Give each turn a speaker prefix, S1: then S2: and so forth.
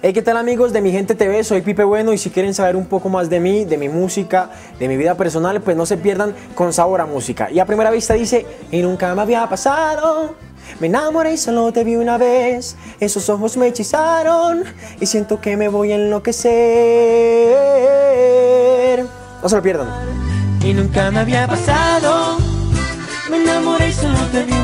S1: Hey, ¿qué tal amigos de Mi Gente TV? Soy Pipe Bueno y si quieren saber un poco más de mí, de mi música, de mi vida personal, pues no se pierdan con Sabor a Música. Y a primera vista dice, y nunca me había pasado, me enamoré y solo te vi una vez, esos ojos me hechizaron y siento que me voy a enloquecer. No se lo pierdan.
S2: Y nunca me había pasado, me enamoré y solo te vi.